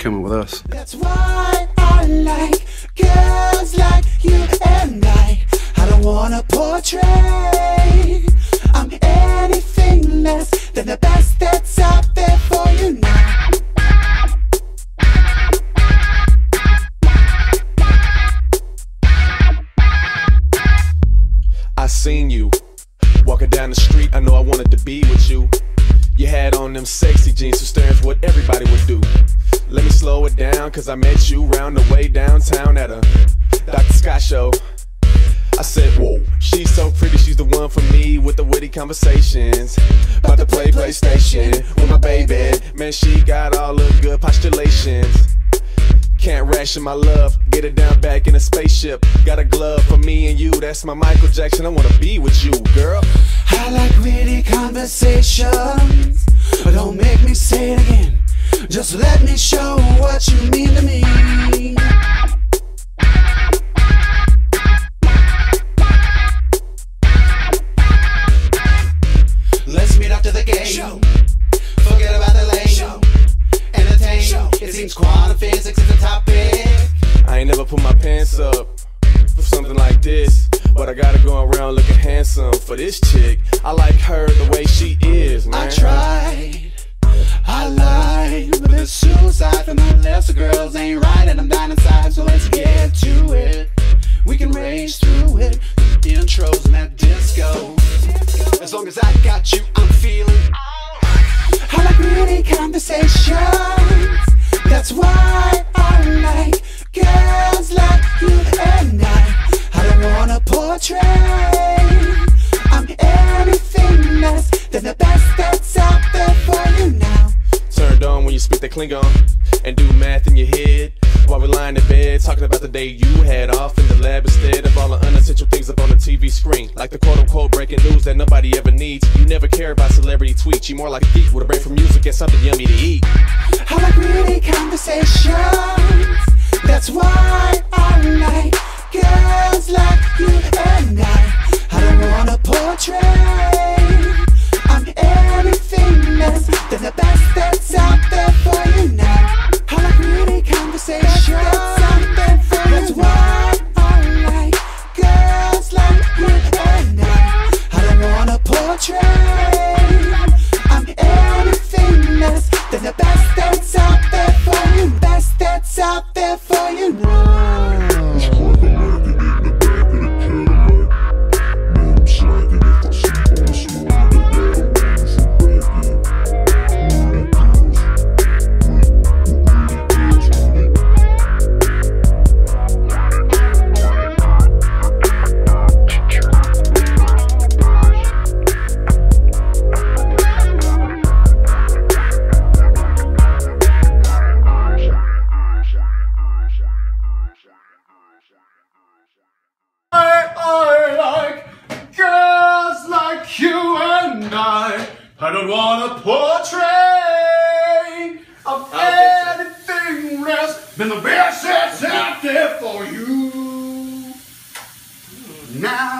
coming with us. That's why I like girls like you and I. I don't wanna portray. I'm anything less than the best that's out there for you now. I seen you walking down the street. I know I wanted to be with you. You had on them sexy jeans, so staring what everybody would do. Let me slow it down, cause I met you round the way downtown at a Dokta.$kott show. I said, Whoa, she's so pretty, she's the one for me with the witty conversations. About to play PlayStation with my baby. Man, she got all the good. My love, get it down back in a spaceship. Got a glove for me and you, that's my Michael Jackson. I wanna be with you, girl. I like witty conversations, but don't make me say it again. Just let me show what you mean to me. Let's meet after the game. Forget is the topic. I ain't never put my pants up for something like this. But I gotta go around looking handsome for this chick. I like her the way she is, man. I tried, I lied, but the suicide from my left, so girls ain't right, and I'm dying inside, so let's get to it. We can race through it, the intros and that disco. As long as I got you, I'm feeling. I like really conversations. That's why I like girls like you and I. I don't wanna portray. I'm anything less than the best that's speak the Klingon and do math in your head. While we're lying in bed, talking about the day you had off in the lab instead of all the unessential things up on the TV screen. Like the quote unquote breaking news that nobody ever needs. You never care about celebrity tweets. You more like a geek with a brain for music and something yummy to eat. I like really conversations. That's why I like girls I don't wanna portray of anything so. less than the best that's out there for you. Now